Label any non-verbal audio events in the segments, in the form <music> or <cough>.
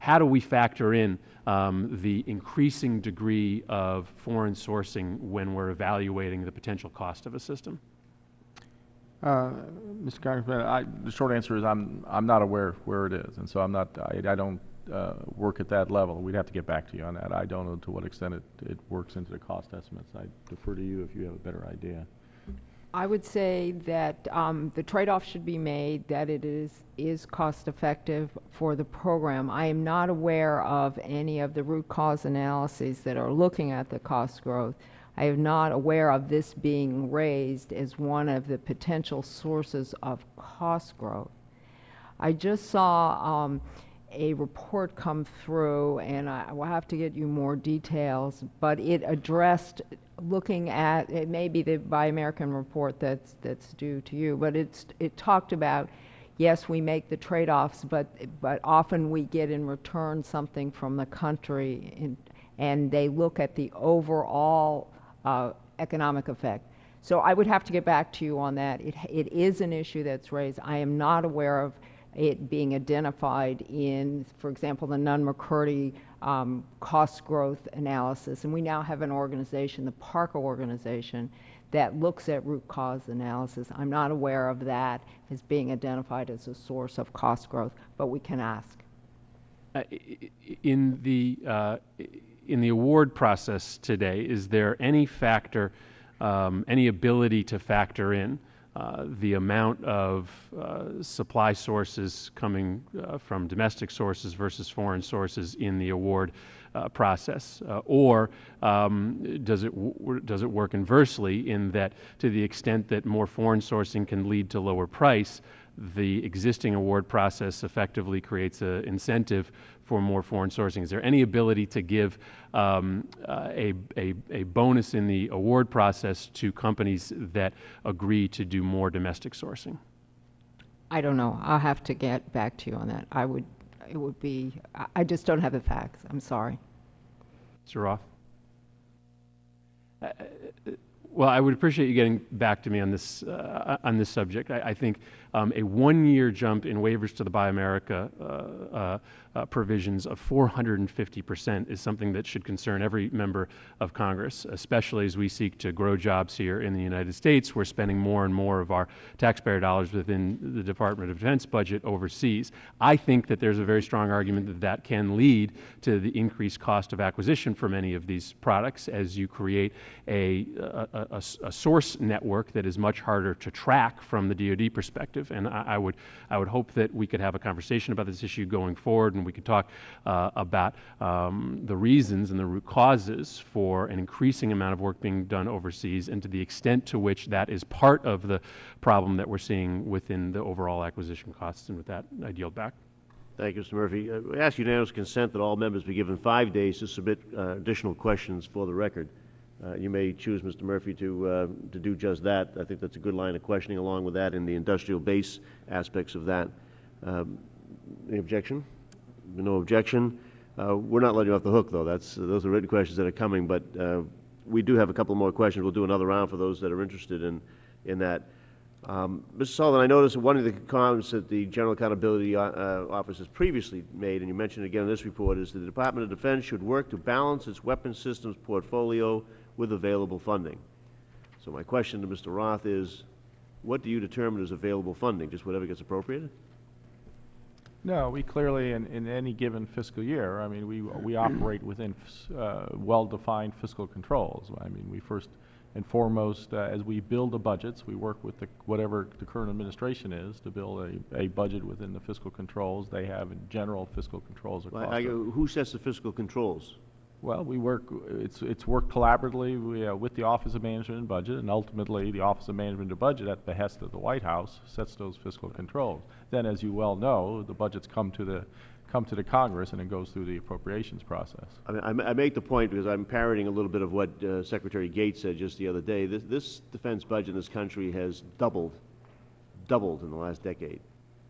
how do we factor in um, the increasing degree of foreign sourcing when we're evaluating the potential cost of a system? Uh, Mr. Congressman, I, the short answer is I'm, I'm not aware where it is, and so I'm not, I, I don't uh, work at that level. We'd have to get back to you on that. I don't know to what extent it, it works into the cost estimates. I defer to you if you have a better idea. I would say that um, the trade-off should be made that it is is cost-effective for the program. I am not aware of any of the root cause analyses that are looking at the cost growth. I am not aware of this being raised as one of the potential sources of cost growth. I just saw um, a report come through, and I will have to get you more details, but it addressed looking at it may be the Buy American report that's that's due to you, but it's it talked about yes, we make the trade-offs, but but often we get in return something from the country, in, and they look at the overall uh, economic effect. So I would have to get back to you on that. It it is an issue that's raised. I am not aware of it being identified in, for example, the Nunn-McCurdy um, cost growth analysis. And we now have an organization, the PARCA organization, that looks at root cause analysis. I'm not aware of that as being identified as a source of cost growth, but we can ask. Uh, in the uh, in the award process today, is there any factor, um, any ability to factor in uh, the amount of uh, supply sources coming uh, from domestic sources versus foreign sources in the award uh, process? Uh, or um, does, it does it work inversely in that to the extent that more foreign sourcing can lead to lower price, the existing award process effectively creates an incentive for more foreign sourcing? Is there any ability to give um, uh, a, a, a, bonus in the award process to companies that agree to do more domestic sourcing? I don't know. I'll have to get back to you on that. I would, it would be, I just don't have the facts. I'm sorry. Mr. Roth? Uh, well, I would appreciate you getting back to me on this uh, on this subject. I, I think um, a one-year jump in waivers to the Buy America uh, uh, provisions of 450 percent is something that should concern every member of Congress, especially as we seek to grow jobs here in the United States. We're spending more and more of our taxpayer dollars within the Department of Defense budget overseas. I think that there's a very strong argument that that can lead to the increased cost of acquisition for many of these products as you create a, a, a, a source network that is much harder to track from the DoD perspective perspective. And I, I, would, I would hope that we could have a conversation about this issue going forward and we could talk uh, about um, the reasons and the root causes for an increasing amount of work being done overseas and to the extent to which that is part of the problem that we're seeing within the overall acquisition costs. And with that, I yield back. Thank you, Mr. Murphy. Uh, we ask unanimous consent that all members be given five days to submit uh, additional questions for the record. Uh, you may choose, Mr. Murphy, to, uh, to do just that. I think that's a good line of questioning along with that in the industrial base aspects of that. Um, any objection? No objection. Uh, we're not letting you off the hook, though. That's, those are written questions that are coming, but uh, we do have a couple more questions. We'll do another round for those that are interested in, in that. Um, Mr. Sullivan, I noticed one of the comments that the General Accountability uh, Office has previously made, and you mentioned again in this report, is that the Department of Defense should work to balance its weapons systems portfolio with available funding. So my question to Mr. Roth is, what do you determine as available funding? Just whatever gets appropriated? No, we clearly, in, in any given fiscal year, I mean, we, we operate within uh, well-defined fiscal controls. I mean, we first and foremost, uh, as we build the budgets, we work with the, whatever the current administration is to build a, a budget within the fiscal controls. They have in general fiscal controls across. I, I, who sets the fiscal controls? Well, we work, it's, it's worked collaboratively we, uh, with the Office of Management and Budget, and ultimately the Office of Management and Budget, at the behest of the White House, sets those fiscal controls. Then, as you well know, the budgets come to the, come to the Congress and it goes through the appropriations process. I, mean, I, make the point because I'm parroting a little bit of what uh, Secretary Gates said just the other day. This, this defense budget in this country has doubled, doubled in the last decade.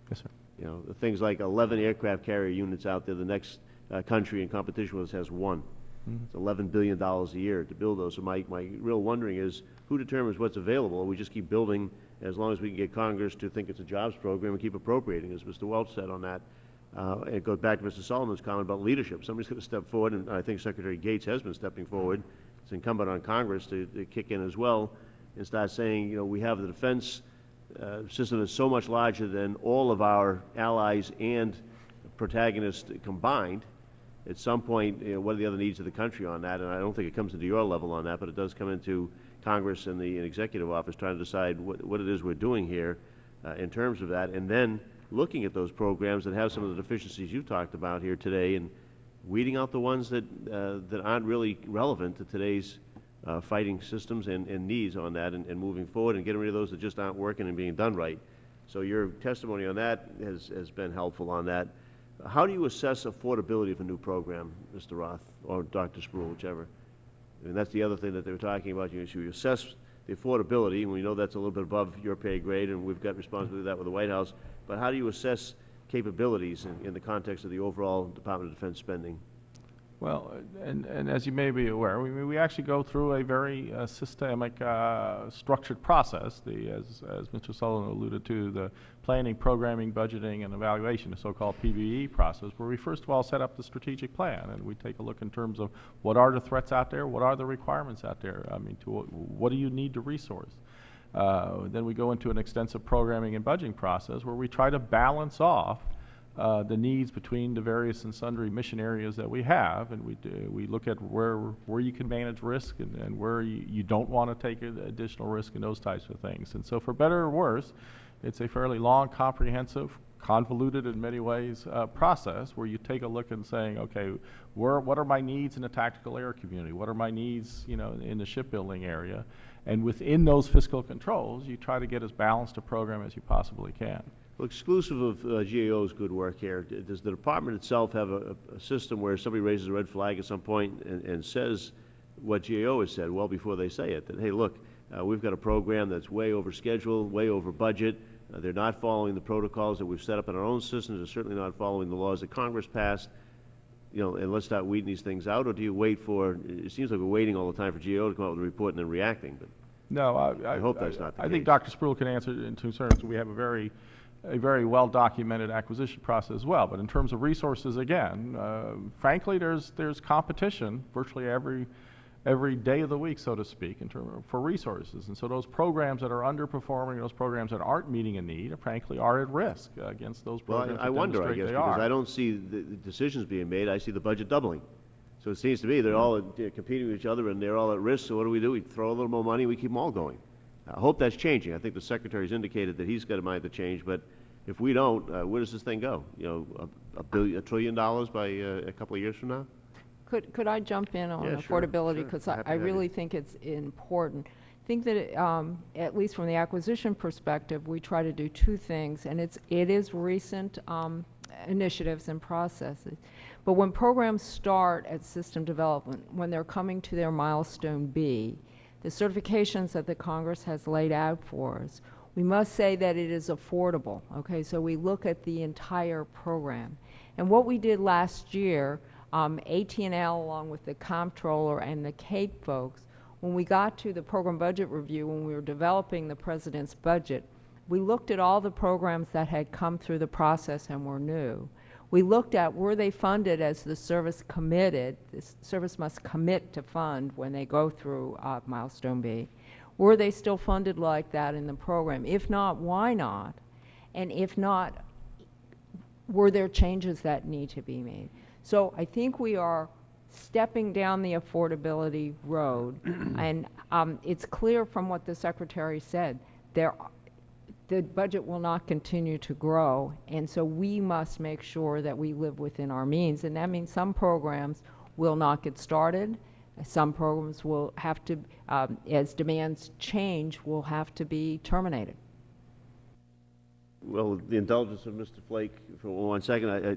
Yes, sir. You know, things like 11 aircraft carrier units out there. The next uh, country in competition with us has one. Mm-hmm. It's eleven billion dollars a year to build those. So my, my real wondering is, who determines what's available? We just keep building as long as we can get Congress to think it's a jobs program and keep appropriating, as Mr. Welch said on that. Uh, It goes back to Mr. Solomon's comment about leadership. Somebody's going to step forward, and I think Secretary Gates has been stepping forward. It's incumbent on Congress to to kick in as well and start saying, you know, we have the defense uh, system that's so much larger than all of our allies and protagonists combined. At some point, you know, what are the other needs of the country on that? And I don't think it comes into your level on that, but it does come into Congress and the executive office trying to decide what, what it is we're doing here uh, in terms of that, and then looking at those programs that have some of the deficiencies you talked about here today and weeding out the ones that, uh, that aren't really relevant to today's uh, fighting systems and, and needs on that and, and moving forward and getting rid of those that just aren't working and being done right. So your testimony on that has, has been helpful on that. How do you assess affordability of a new program, Mr. Roth, or Dr. Spruill, whichever? I mean, that's the other thing that they were talking about. You you assess the affordability, and we know that's a little bit above your pay grade, and we've got responsibility for that with the White House. But how do you assess capabilities in, in the context of the overall Department of Defense spending? Well, and, and as you may be aware, we, we actually go through a very uh, systemic, uh, structured process. The, as, as Mr. Sullivan alluded to, the planning, programming, budgeting, and evaluation, the so-called PBE process, where we first of all set up the strategic plan, and we take a look in terms of what are the threats out there, what are the requirements out there. I mean, to, what do you need to resource? Uh, then we go into an extensive programming and budgeting process where we try to balance off uh, the needs between the various and sundry mission areas that we have, and we do, we look at where where you can manage risk and, and where you, you don't want to take additional risk and those types of things. And so, for better or worse, it's a fairly long, comprehensive, convoluted in many ways uh, process where you take a look and saying, okay, where what are my needs in the tactical air community? What are my needs, you know, in the shipbuilding area? And within those fiscal controls, you try to get as balanced a program as you possibly can. Well, exclusive of uh, GAO's good work here, does the department itself have a, a system where somebody raises a red flag at some point and, and says what GAO has said well before they say it? That, hey, look, uh, we've got a program that's way over schedule, way over budget. Uh, they're not following the protocols that we've set up in our own systems. They're certainly not following the laws that Congress passed. You know, and let's start weeding these things out, or do you wait for? It seems like we're waiting all the time for GAO to come out with a report and then reacting. But No, I, I hope that's not the I think. Dr. Spruill can answer in two terms. We have a very, a very well-documented acquisition process as well. But in terms of resources, again, uh, frankly, there's, there's competition virtually every, every day of the week, so to speak, in terms of, for resources. And so those programs that are underperforming, those programs that aren't meeting a need, frankly, are at risk against those Well, programs I- I wonder, I guess, because are. I don't see the the decisions being made, I see the budget doubling. So it seems to me they're all uh, competing with each other and they're all at risk, so what do we do? We throw a little more money, we keep them all going. I hope that's changing. I think the Secretary's indicated that he's got a mind to change, but if we don't, uh, where does this thing go? You know, a- a billion, a trillion dollars by uh, a couple of years from now? Could, could I jump in on Yeah, sure, affordability? sure. Because I, happy I to have you. really think it's important. I think that, it, um, at least from the acquisition perspective, we try to do two things, and it's, it is recent, um, initiatives and processes. But when programs start at system development, when they're coming to their milestone B, the certifications that the Congress has laid out for us, we must say that it is affordable, okay? So we look at the entire program. And what we did last year, um, AT&L along with the comptroller and the CAPE folks, when we got to the program budget review, when we were developing the president's budget, we looked at all the programs that had come through the process and were new. We looked at were they funded as the service committed, the service must commit to fund when they go through uh, milestone B. Were they still funded like that in the program? If not, why not? And if not, were there changes that need to be made? So I think we are stepping down the affordability road, <clears throat> and um, it's clear from what the secretary said, there, the budget will not continue to grow, and so we must make sure that we live within our means, and that means some programs will not get started, some programs will have to, um, as demands change, will have to be terminated. Well, the indulgence of Mr. Flake for one second, I, I,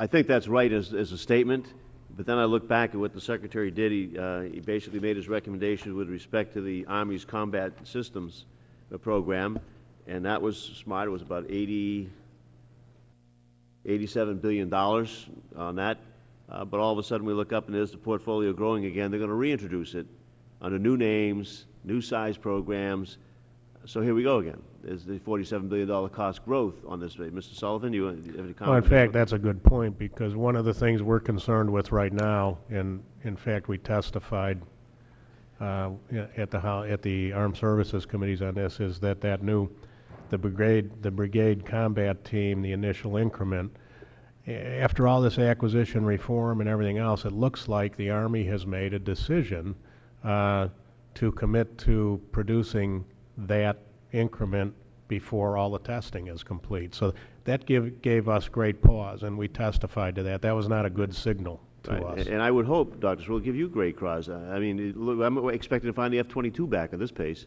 I think that's right as, as a statement, but then I look back at what the Secretary did. He, uh, he basically made his recommendations with respect to the Army's combat systems uh, program, and that was. It was about 80, 87 billion dollars on that. Uh, but all of a sudden, we look up and there's the portfolio growing again. They're going to reintroduce it under new names, new size programs, So here we go again. There's the $47 billion cost growth on this. Mr. Sullivan, you have any comment? Well, in fact, that's a good point, because one of the things we're concerned with right now, and in fact, we testified uh, at the, at the Armed Services Committees on this, is that that new, the brigade, the brigade combat team, the initial increment, after all this acquisition reform and everything else, it looks like the Army has made a decision uh, to commit to producing that increment before all the testing is complete. So that give, gave us great pause, and we testified to that. That was not a good signal to Right, us. And I would hope, Dr. Sewell, give you great cause. I mean, I'm expecting to find the F-22 back at this pace.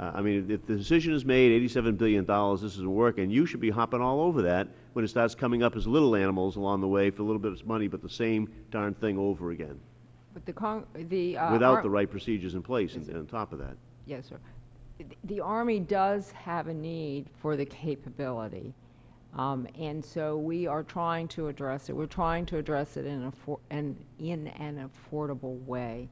Uh, I mean, if the decision is made, $87 billion, this isn't working, and you should be hopping all over that when it starts coming up as little animals along the way for a little bit of money, but the same darn thing over again, But the, con- the. uh, without the right procedures in place and on top of that. Yes, sir. The- The Army does have a need for the capability, um, and so we are trying to address it. We're trying to address it in an in an affordable way.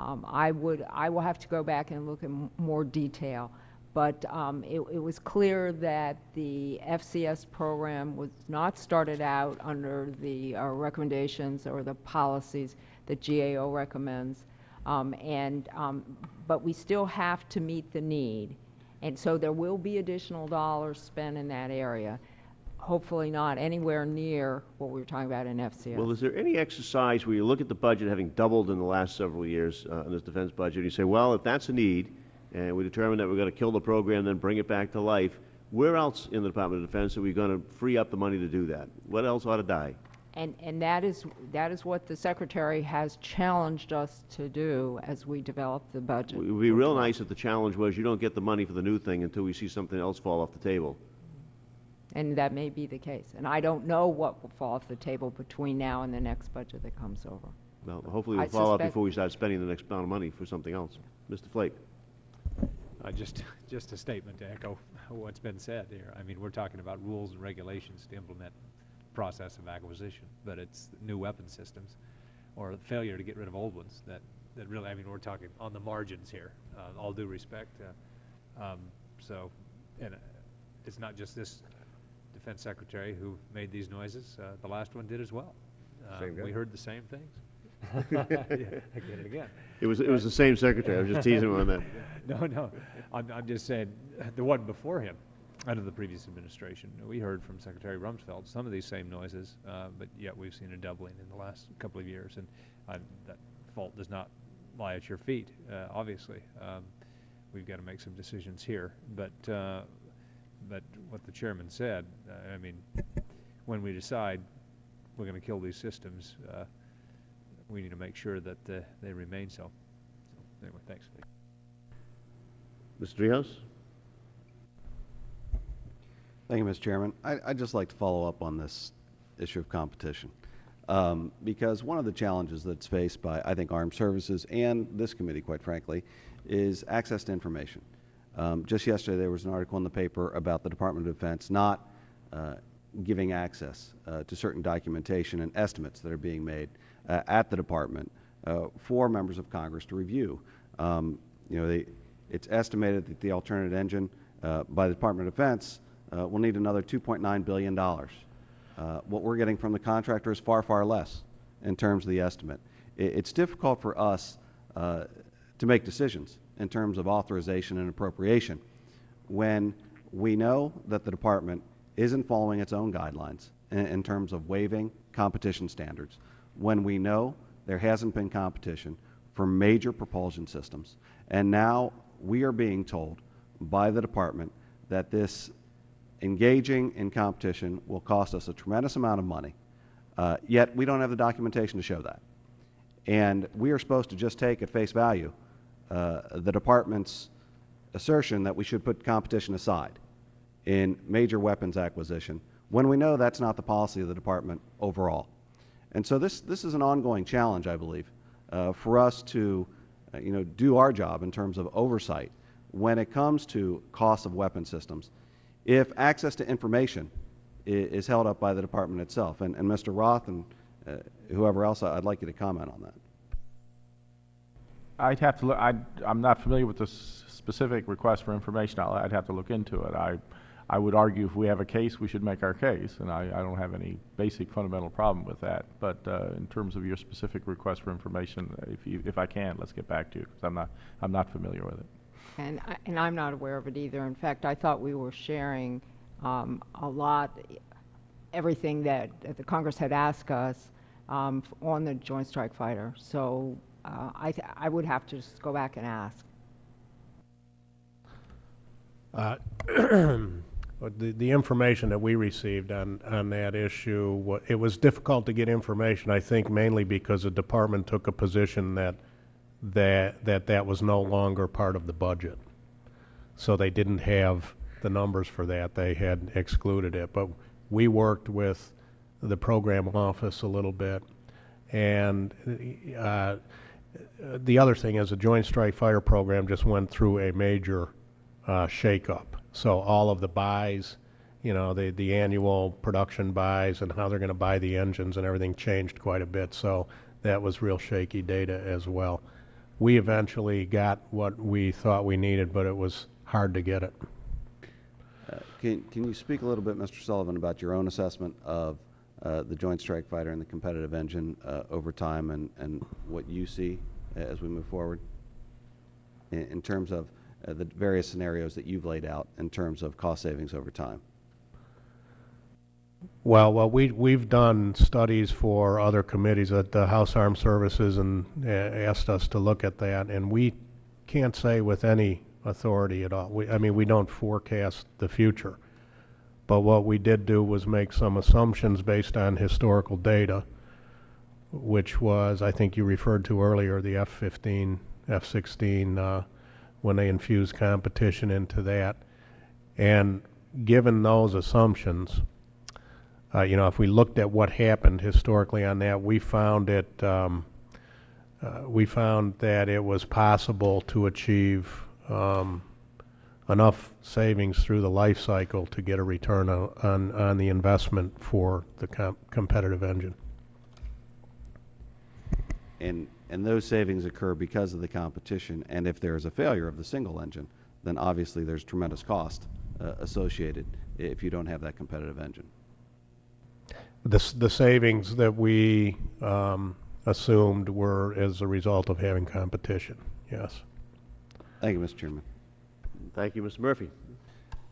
Um, I would, I will have to go back and look in more detail, but um, it, it was clear that the FCS program was not started out under the uh, recommendations or the policies that GAO recommends. Um, and, um, but we still have to meet the need. And so there will be additional dollars spent in that area. Hopefully not anywhere near what we were talking about in FCS. Well, is there any exercise where you look at the budget having doubled in the last several years uh, in this defense budget, and you say, well, if that's a need, and we determine that we're going to kill the program, then bring it back to life, where else in the Department of Defense are we going to free up the money to do that? What else ought to die? And, and that is, that is what the Secretary has challenged us to do as we develop the budget. It would be real nice if the challenge was you don't get the money for the new thing until we see something else fall off the table. And that may be the case. And I don't know what will fall off the table between now and the next budget that comes over. Well, hopefully I we'll follow up suspect- before we start spending the next amount of money for something else. Mr. Flake? Uh, Just, <laughs> just a statement to echo what's been said here. I mean, we're talking about rules and regulations to implement process of acquisition, but it's new weapon systems or failure to get rid of old ones that, that really, I mean, we're talking on the margins here, uh, all due respect. uh, um, So, and uh, it's not just this defense secretary who made these noises, uh, the last one did as well. Same. We heard the same things. <laughs> Yeah, I get it again. It was, it was the same secretary. I was just teasing him on that. <laughs> No, no, I'm, I'm just saying, the one before him, under the previous administration, we heard from Secretary Rumsfeld some of these same noises, uh, but yet we've seen a doubling in the last couple of years, and uh, that fault does not lie at your feet, uh, obviously. Um, We've got to make some decisions here, but, uh, but what the chairman said, uh, I mean, when we decide we're going to kill these systems, uh, we need to make sure that uh, they remain so. So, Anyway, thanks. Mr. Driehaus? Thank you, Mr. Chairman. I, I'd just like to follow up on this issue of competition. Um, because one of the challenges that's faced by, I think, armed services and this committee, quite frankly, is access to information. Um, just yesterday, there was an article in the paper about the Department of Defense not uh, giving access uh, to certain documentation and estimates that are being made uh, at the department uh, for members of Congress to review. Um, you know, they, it's estimated that the alternate engine uh, by the Department of Defense uh, will need another $2.9 billion. Uh, what we're getting from the contractor is far, far less in terms of the estimate. I- it's difficult for us to make decisions in terms of authorization and appropriation when we know that the department isn't following its own guidelines in, terms of waiving competition standards, when we know there hasn't been competition for major propulsion systems, and now we are being told by the department that this engaging in competition will cost us a tremendous amount of money, uh, yet we don't have the documentation to show that. And we are supposed to just take at face value the department's assertion that we should put competition aside in major weapons acquisition when we know that's not the policy of the department overall. And so this, this is an ongoing challenge, I believe, uh, for us to uh, you know, do our job in terms of oversight when it comes to cost of weapon systems if access to information is held up by the department itself. And, Mr. Roth and uh, whoever else, I'd like you to comment on that. I'd have to look, I, I'm not familiar with the specific request for information. I'll, I'd have to look into it. I, I would argue if we have a case, we should make our case, and I, I don't have any basic fundamental problem with that. But, uh, in terms of your specific request for information, if you, if I can, let's get back to you, because I'm not, I'm not familiar with it. And, I- and I'm not aware of it either. In fact, I thought we were sharing um, a lot, everything that that the Congress had asked us um, on the Joint Strike Fighter. So uh, I, I would have to just go back and ask. Uh, <clears throat> The, the information that we received on, on that issue, it was difficult to get information, I think mainly because the department took a position that, that, that that was no longer part of the budget. So they didn't have the numbers for that, they had excluded it. But we worked with the program office a little bit, and uh, the other thing is the Joint Strike Fighter program just went through a major uh, shakeup. So all of the buys, you know, the, the annual production buys and how they're going to buy the engines and everything changed quite a bit. So that was real shaky data as well. We eventually got what we thought we needed, but it was hard to get it. Uh, Can, can you speak a little bit, Mr. Sullivan, about your own assessment of the Joint Strike Fighter and the competitive engine uh, over time and, and what you see as we move forward? In, in terms of uh, the various scenarios that you've laid out in terms of cost savings over time? Well, well, we, we've done studies for other committees at the House Armed Services and uh, asked us to look at that, and we can't say with any authority at all. We, I mean, we don't forecast the future. But what we did do was make some assumptions based on historical data, which was, I think you referred to earlier, the F-15, F-16, uh, when they infused competition into that. And given those assumptions, uh, you know, if we looked at what happened historically on that, we found it, um, uh, we found that it was possible to achieve um, enough savings through the life cycle to get a return on, on, on the investment for the com- competitive engine. And, and those savings occur because of the competition, and if there is a failure of the single engine, then obviously there's tremendous cost uh, associated if you don't have that competitive engine. The, the savings that we um, assumed were as a result of having competition, yes. Thank you, Mr. Chairman. Thank you, Mr. Murphy.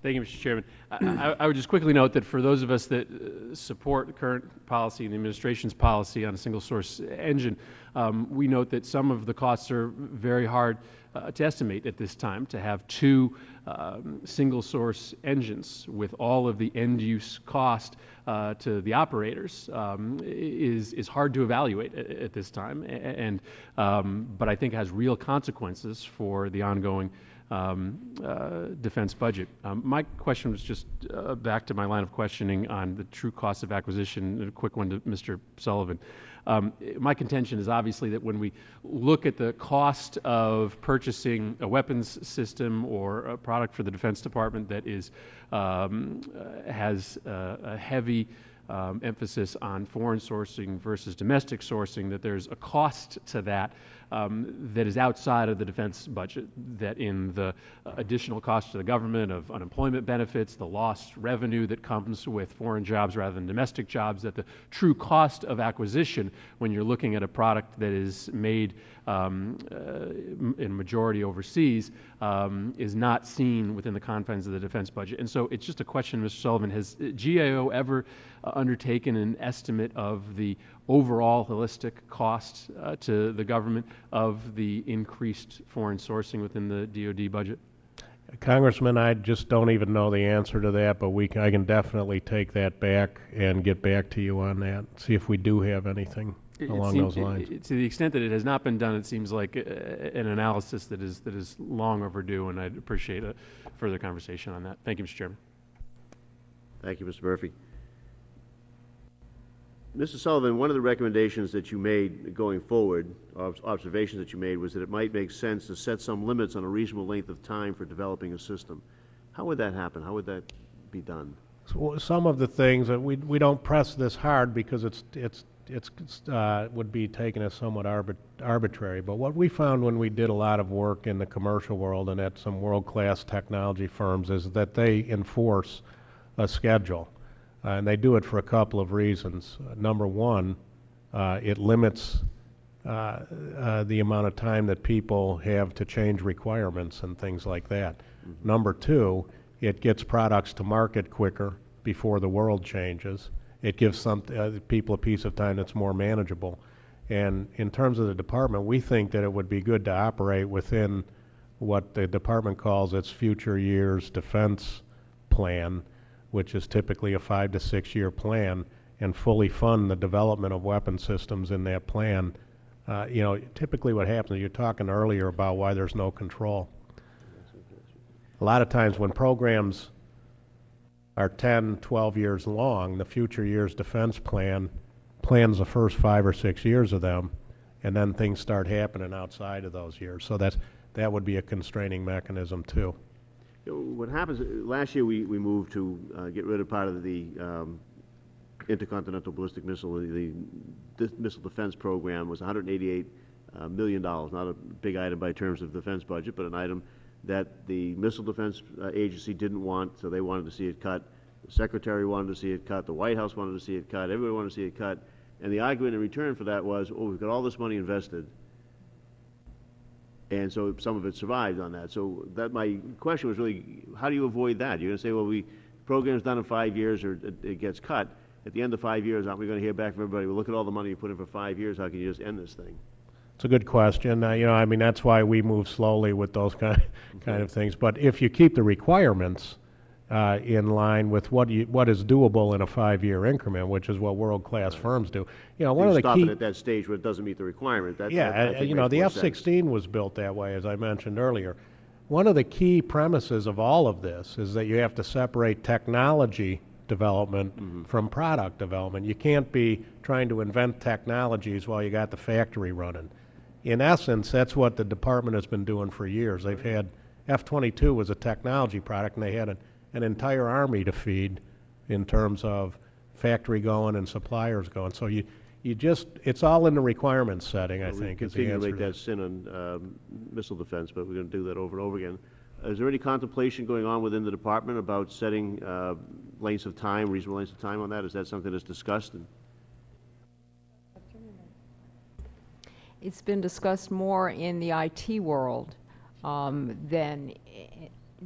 Thank you, Mr. Chairman. I- I would just quickly note that for those of us that uh, support the current policy and the administration's policy on a single-source engine, um, we note that some of the costs are very hard uh, to estimate at this time. To have two um, single-source engines with all of the end-use cost uh, to the operators um, is, is hard to evaluate at, at this time, and, um, but I think has real consequences for the ongoing um, uh, defense budget. Um, My question was just uh, back to my line of questioning on the true cost of acquisition, a quick one to Mr. Sullivan. Um, My contention is obviously that when we look at the cost of purchasing a weapons system or a product for the Defense Department that is, um, uh, has uh, a heavy um, emphasis on foreign sourcing versus domestic sourcing, that there's a cost to that um, that is outside of the defense budget, that in the uh, additional cost to the government of unemployment benefits, the lost revenue that comes with foreign jobs rather than domestic jobs, that the true cost of acquisition when you're looking at a product that is made um, uh, in majority overseas um, is not seen within the confines of the defense budget. And so it's just a question, Mr. Sullivan, has GAO ever uh, undertaken an estimate of the overall holistic cost uh, to the government of the increased foreign sourcing within the DoD budget? Congressman, I just don't even know the answer to that, but we, can- I can definitely take that back and get back to you on that, see if we do have anything It- it along seem- those lines. it- To the extent that it has not been done, it seems like uh, an analysis that is, that is long overdue, and I'd appreciate a further conversation on that. Thank you, Mr. Chairman. Thank you, Mr. Murphy. Mr. Sullivan, one of the recommendations that you made going forward, ob- observations that you made, was that it might make sense to set some limits on a reasonable length of time for developing a system. How would that happen? How would that be done? So Some of the things that we, we don't press this hard because it's, it's it's, uh, would be taken as somewhat arbit- arbitrary, but what we found when we did a lot of work in the commercial world and at some world-class technology firms is that they enforce a schedule. Uh, and they do it for a couple of reasons. Uh, Number one, uh, it limits uh, uh, the amount of time that people have to change requirements and things like that. Number two, it gets products to market quicker before the world changes. It gives some, uh, people a piece of time that's more manageable. And in terms of the department, we think that it would be good to operate within what the department calls its future years defense plan, which is typically a five to six year plan, and fully fund the development of weapon systems in that plan. Uh, you know, typically what happens, you're talking earlier about why there's no control. A lot of times when programs are 10, 12 years long, the future years defense plan plans the first five or six years of them, and then things start happening outside of those years. So that's, that would be a constraining mechanism too. What happens, last year, we, we moved to uh, get rid of part of the um, intercontinental ballistic missile, the, the missile defense program was $188 uh, million, not a big item by terms of defense budget, but an item that the Missile Defense uh, Agency didn't want, so they wanted to see it cut. The Secretary wanted to see it cut, the White House wanted to see it cut, everybody wanted to see it cut. And the argument in return for that was, oh, we've got all this money invested, and so some of it survived on that. So that, my question was really, how do you avoid that? You're gonna say, well, we, program's done in five years, or it, it gets cut. At the end of five years, aren't we gonna hear back from everybody, well, look at all the money you put in for five years, how can you just end this thing? It's a good question. Uh, you know, I mean, that's why we move slowly with those kind, kind of things. But if you keep the requirements uh, in line with what you, what is doable in a five-year increment, which is what world-class firms do, you know, one You of the stop key. it at that stage where it doesn't meet the requirement, that, Yeah, that, uh, you know, the. F-16 was built that way, as I mentioned earlier. One of the key premises of all of this is that you have to separate technology development Mm-hmm. from product development. You can't be trying to invent technologies while you got the factory running. In essence, that's what the department has been doing for years. They've had, F-22 was a technology product, and they had an, an entire army to feed in terms of factory going and suppliers going. So you, you just, it's all in the requirements setting, I We think, is the Continue to answer. make to that sin on um, missile defense, but we're going to do that over and over again. Is there any contemplation going on within the department about setting uh, lengths of time, reasonable lengths of time on that? Is that something that's discussed? And It's been discussed more in the IT world um, than,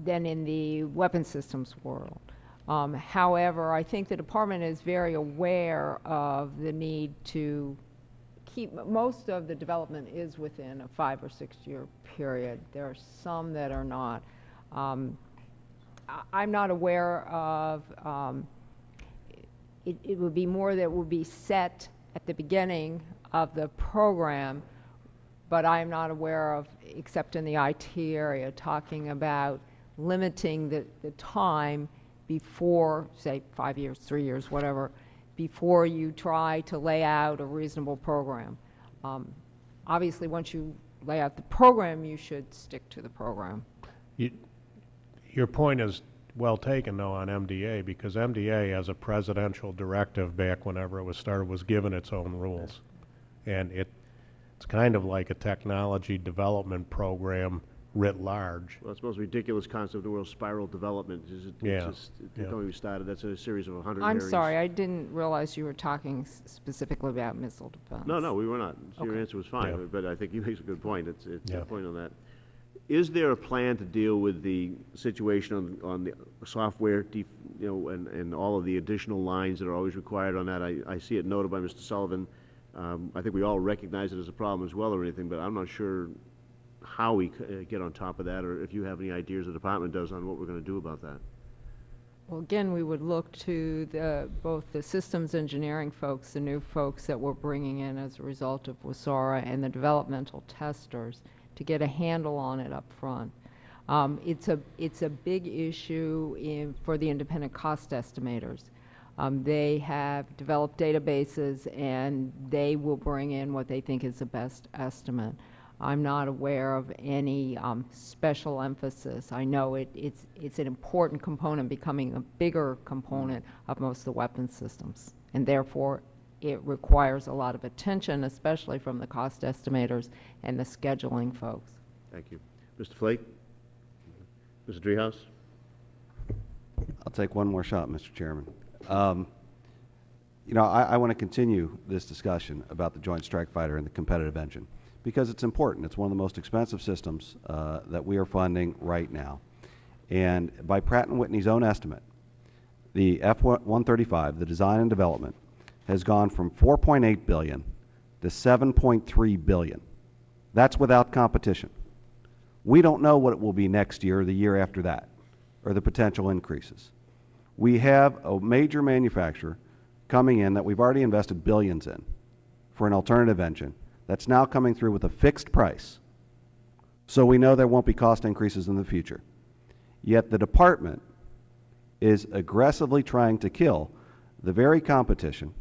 than in the weapon systems world. Um, However, I think the department is very aware of the need to keep, most of the development is within a five or six-year period. There are some that are not. Um, I- I'm not aware of um, it, it would be more that would be set at the beginning of the program, but I'm not aware of, except in the IT area, talking about limiting the, the time before, say, five years, three years, whatever, before you try to lay out a reasonable program. Um, Obviously, once you lay out the program, you should stick to the program. You- Your point is well taken, though, on MDA, because MDA, as a presidential directive back whenever it was started, was given its own rules. And it, it's kind of like a technology development program writ large. Well, it's the most ridiculous concept in the world, spiral development. Is it- Yeah, It's just, yeah. it don't even started, that's a series of 100 I'm hearings. sorry, I didn't realize you were talking s- specifically about missile defense. No, no, we were not. So Your Okay. answer was Yeah. fine, but I think you make a good point. It's, it's a Yeah. good point on that. Is there a plan to deal with the situation on, on the software, def- you know, and, and all of the additional lines that are always required on that? I, I see it noted by Mr. Sullivan. Um, I think we all recognize it as a problem as well or anything, but I'm not sure how we uh, get on top of that, or if you have any ideas the department does on what we're gonna do about that. Well, again, we would look to the, both the systems engineering folks, the new folks that we're bringing in as a result of WSARA, and the developmental testers to get a handle on it up front. Um, it's a, it's a big issue in, for the independent cost estimators. Um, they have developed databases and they will bring in what they think is the best estimate. I'm not aware of any um, special emphasis. I know it, it's, it's an important component, becoming a bigger component of most of the weapon systems, and therefore it requires a lot of attention, especially from the cost estimators and the scheduling folks. Thank you. Mr. Flake? Mr. Driehaus? I'll take one more shot, Mr. Chairman. Um, You know, I, I want to continue this discussion about the Joint Strike Fighter and the competitive engine, because it's important. It's one of the most expensive systems uh, that we are funding right now. And by Pratt & Whitney's own estimate, the F-135, the design and development, has gone from 4.8 billion to 7.3 billion. That's without competition. We don't know what it will be next year or the year after that, or the potential increases. We have a major manufacturer coming in that we've already invested billions in for an alternative engine that's now coming through with a fixed price. So we know there won't be cost increases in the future. Yet the department is aggressively trying to kill the very competition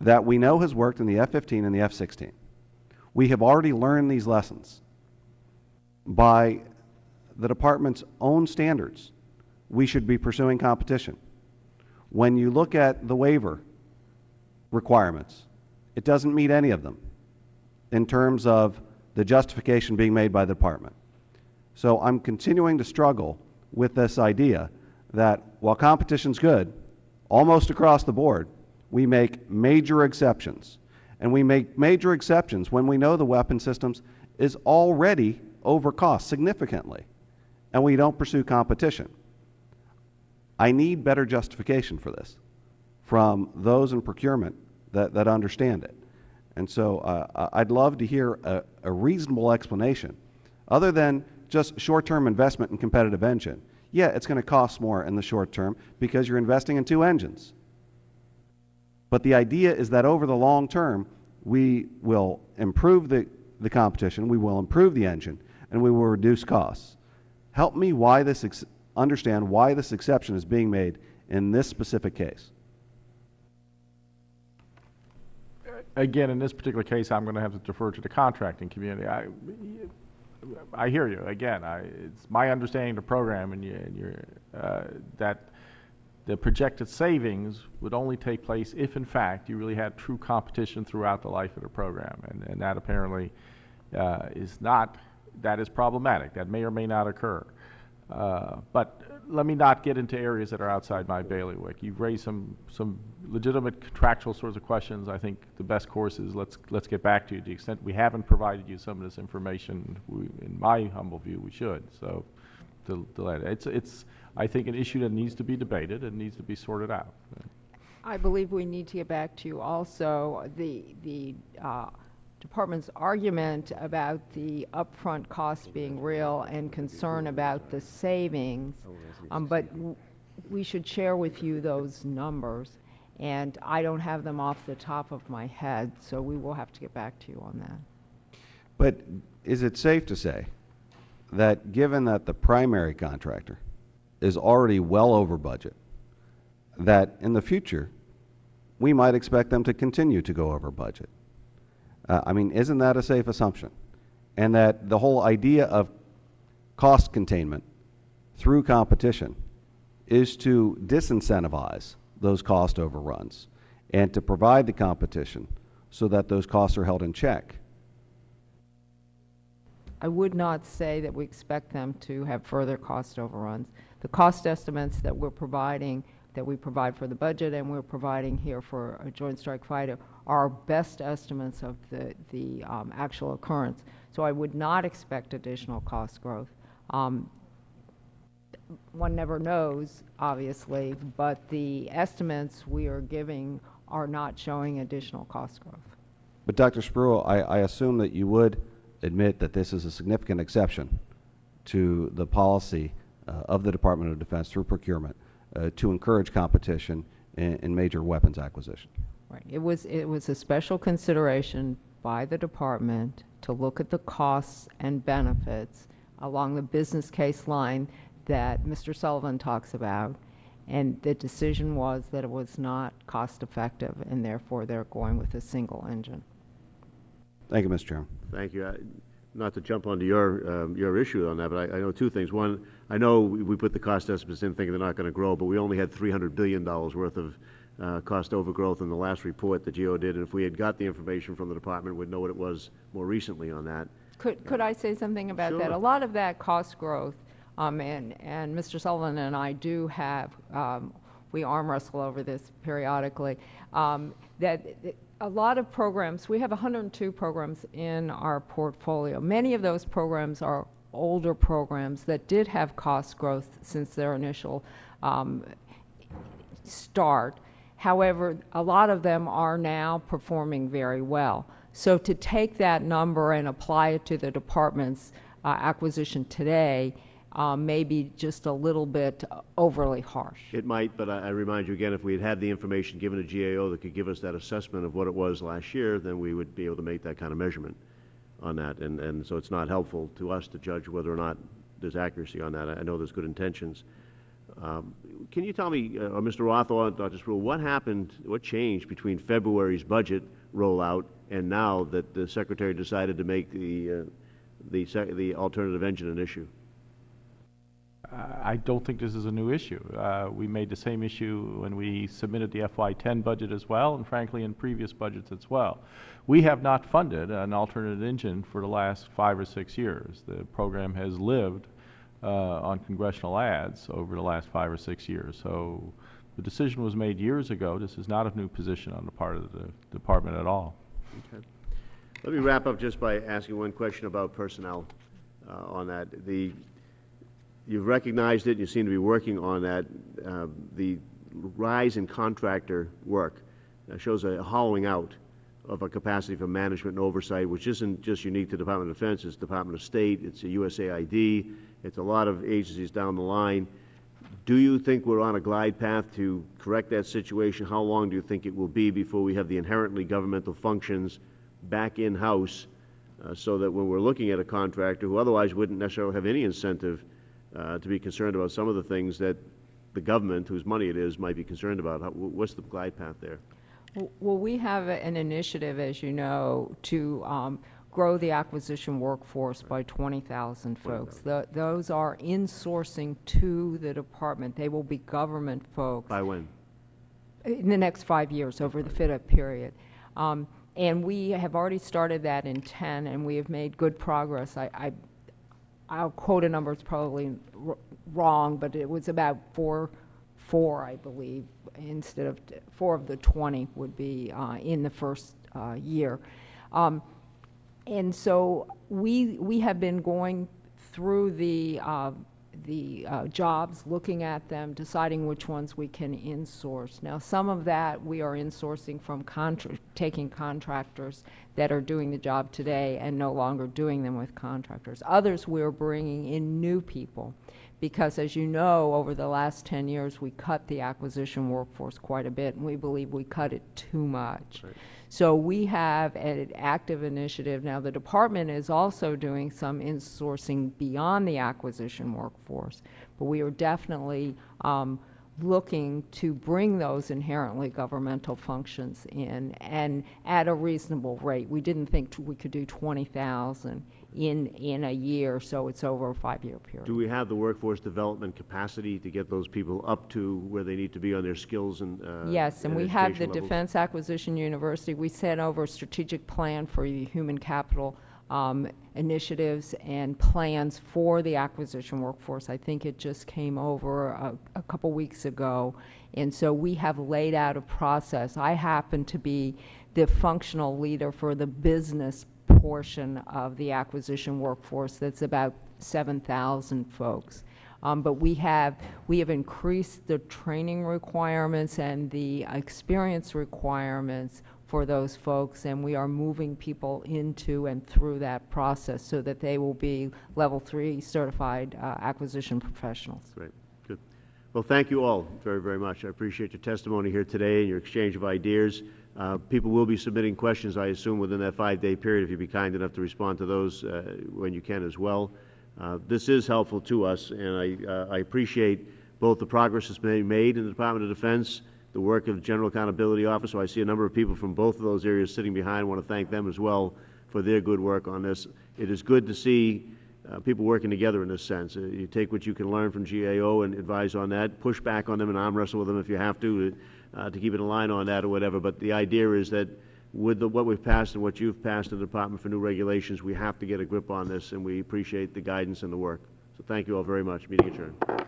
that we know has worked in the F-15 and the F-16. We have already learned these lessons by the department's own standards. We should be pursuing competition. When you look at the waiver requirements, it doesn't meet any of them in terms of the justification being made by the department. So I'm continuing to struggle with this idea that while competition's good, almost across the board, we make major exceptions. And we make major exceptions when we know the weapon systems is already over cost significantly, and we don't pursue competition. I need better justification for this from those in procurement that, that understand it. And so uh, I'd love to hear a, a reasonable explanation, other than just short-term investment in competitive engine. Yeah, it's going to cost more in the short term because you're investing in two engines. But the idea is that over the long term, we will improve the, the competition, we will improve the engine, and we will reduce costs. Help me why this understand why this exception is being made in this specific case. Again, in this particular case, I'm going to have to defer to the contracting community. I, I hear you. Again, I, it's my understanding of the program and, you, and you're, uh, that the projected savings would only take place if, in fact, you really had true competition throughout the life of the program. And, and that apparently uh, is not, that is problematic. That may or may not occur. Uh, but let me not get into areas that are outside my bailiwick. You've raised some, some legitimate contractual sorts of questions. I think the best course is let's, let's get back to you. To the extent we haven't provided you some of this information, we, in my humble view, we should. So, to it's, it's, I think, an issue that needs to be debated and needs to be sorted out. I believe we need to get back to you also the, the uh, department's argument about the upfront cost being real and concern about the savings. Um, But we should share with you those numbers, and I don't have them off the top of my head, so we will have to get back to you on that. But is it safe to say that given that the primary contractor is already well over budget, that in the future, we might expect them to continue to go over budget? Uh, I mean, isn't that a safe assumption? And that the whole idea of cost containment through competition is to disincentivize those cost overruns and to provide the competition so that those costs are held in check. I would not say that we expect them to have further cost overruns. The cost estimates that we're providing, that we provide for the budget and we're providing here for a Joint Strike Fighter are best estimates of the, the um, actual occurrence. So I would not expect additional cost growth. Um, One never knows, obviously, but the estimates we are giving are not showing additional cost growth. But Dr. Spruill, I, I assume that you would admit that this is a significant exception to the policy uh, of the Department of Defense through procurement uh, to encourage competition in, in major weapons acquisition. Right. It was, it was a special consideration by the department to look at the costs and benefits along the business case line that Mr. Sullivan talks about. And the decision was that it was not cost-effective, and therefore they're going with a single engine. Thank you, Mr. Chairman. Thank you. I- Not to jump onto your, um, your issue on that, but I, I know two things. One, I know we we put the cost estimates in thinking they're not going to grow, but we only had $300 billion worth of uh, cost overgrowth in the last report that GAO did, and if we had got the information from the department, we'd know what it was more recently on that. Could, could I say something about that? A lot of that cost growth, um, and, and Mr. Sullivan and I do have, um, we arm wrestle over this periodically, um, that that a lot of programs, we have 102 programs in our portfolio. Many of those programs are older programs that did have cost growth since their initial um, start. However, a lot of them are now performing very well. So to take that number and apply it to the department's uh, acquisition today um, may be just a little bit overly harsh. It might, but I I remind you again, if we had had the information given to GAO that could give us that assessment of what it was last year, then we would be able to make that kind of measurement on that. And, and so it's not helpful to us to judge whether or not there's accuracy on that. I I know there's good intentions. Um, Can you tell me, uh, Mr. Roth or Dr. Spruill, what happened, what changed between February's budget rollout and now that the Secretary decided to make the, uh, the, the alternative engine an issue? I don't think this is a new issue. Uh, We made the same issue when we submitted the FY10 budget as well, and frankly, in previous budgets as well. We have not funded an alternate engine for the last five or six years. The program has lived uh, on congressional adds over the last five or six years. So the decision was made years ago. This is not a new position on the part of the department at all. Okay. Let me wrap up just by asking one question about personnel uh, on that. The, you've recognized it, you seem to be working on that. Uh, The rise in contractor work uh, shows a hollowing out of a capacity for management and oversight, which isn't just unique to Department of Defense, it's Department of State, it's a USAID, it's a lot of agencies down the line. Do you think we're on a glide path to correct that situation? How long do you think it will be before we have the inherently governmental functions back in-house uh, so that when we're looking at a contractor who otherwise wouldn't necessarily have any incentive uh, to be concerned about some of the things that the government, whose money it is, might be concerned about? How- What's the glide path there? Well, we have an initiative, as you know, to um, grow the acquisition workforce by 20,000 folks. Tho- Those are insourcing to the department. They will be government folks By when? in the next five years, over the fit-up period. Um, And we have already started that in 10, and we have made good progress. I, I- I'll quote a number, it's probably r- wrong, but it was about four, four, I believe, instead of, t- four of the 20 would be uh, in the first uh, year. Um, and so we, we have been going through the, uh, the uh, jobs, looking at them, deciding which ones we can insource. Now, some of that we are insourcing from contra, taking contractors that are doing the job today and no longer doing them with contractors. Others, we're bringing in new people. Because as you know, over the last 10 years, we cut the acquisition workforce quite a bit, and we believe we cut it too much. So we have an active initiative. Now, the department is also doing some insourcing beyond the acquisition workforce, but we are definitely um, looking to bring those inherently governmental functions in and at a reasonable rate. We didn't think we could do 20,000 in, in a year, so it's over a five-year period. Do we have the workforce development capacity to get those people up to where they need to be on their skills and uh, Yes, and we have the levels? Defense Acquisition University. We sent over a strategic plan for the human capital um, initiatives and plans for the acquisition workforce. I think it just came over a, a couple weeks ago. And so we have laid out a process. I happen to be the functional leader for the business portion of the acquisition workforce. That's about 7,000 folks. Um, But we have, we have increased the training requirements and the experience requirements for those folks, and we are moving people into and through that process so that they will be level three certified uh, acquisition professionals. Great, good. Well, thank you all very, very much. I appreciate your testimony here today and your exchange of ideas. Uh, People will be submitting questions, I assume, within that five-day period, if you'd be kind enough to respond to those uh, when you can as well. Uh, This is helpful to us, and I uh, I appreciate both the progress that's been made in the Department of Defense, the work of the General Accountability Office, so I see a number of people from both of those areas sitting behind. I want to thank them as well for their good work on this. It is good to see uh, people working together in this sense. Uh, You take what you can learn from GAO and advise on that, push back on them and arm wrestle with them if you have to, uh, to keep it in line on that or whatever, but the idea is that with the, what we've passed and what you've passed in the Department for New Regulations, we have to get a grip on this, and we appreciate the guidance and the work. So thank you all very much. Meeting adjourned.